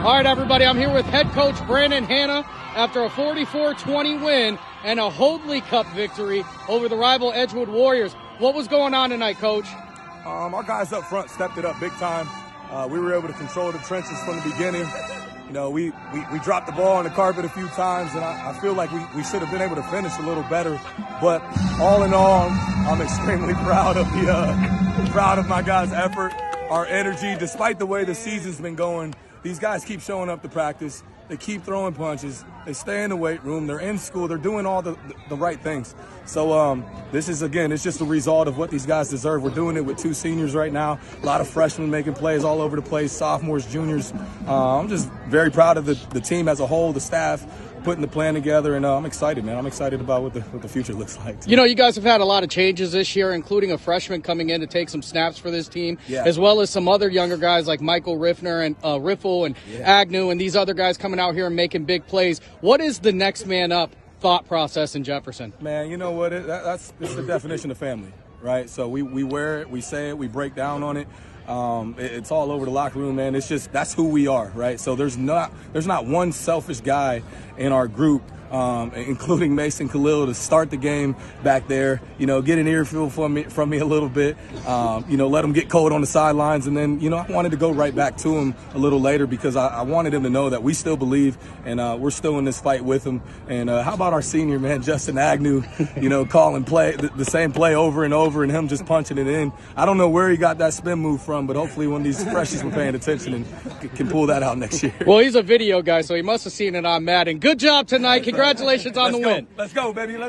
All right, everybody, I'm here with head coach Brandon Hanna after a 44-20 win and a Hoadley Cup victory over the rival Edgewood Warriors. What was going on tonight, coach? Um, our guys up front stepped it up big time. Uh, we were able to control the trenches from the beginning. You know, we, we, we dropped the ball on the carpet a few times, and I, I feel like we, we should have been able to finish a little better. But all in all, I'm extremely proud of the uh, proud of my guys' effort, our energy, despite the way the season's been going. These guys keep showing up to practice. They keep throwing punches. They stay in the weight room. They're in school. They're doing all the, the right things. So um, this is, again, it's just a result of what these guys deserve. We're doing it with two seniors right now. A lot of freshmen making plays all over the place, sophomores, juniors. Uh, I'm just very proud of the, the team as a whole, the staff, putting the plan together, and uh, I'm excited, man. I'm excited about what the what the future looks like. You know, you guys have had a lot of changes this year, including a freshman coming in to take some snaps for this team, yeah. as well as some other younger guys like Michael Riffner and uh, Riffle and yeah. Agnew, and these other guys coming out here and making big plays. What is the next man up thought process in Jefferson? Man, you know what? It, that, that's it's the definition of family, right? So we we wear it, we say it, we break down on it. Um, it, it's all over the locker room, man. It's just that's who we are, right? So there's not there's not one selfish guy in our group um, including Mason Khalil to start the game back there. You know, get an earful from me from me a little bit. Um, you know, let him get cold on the sidelines, and then you know I wanted to go right back to him a little later because I, I wanted him to know that we still believe and uh, we're still in this fight with him. And uh, how about our senior man Justin Agnew? You know, calling play the, the, same play over and over, and him just punching it in. I don't know where he got that spin move from, but hopefully one of these freshies were paying attention and can pull that out next year. Well, he's a video guy, so he must have seen it on Madden. Good job tonight. Congratulations on Let's the go. win. Let's go, baby. Let's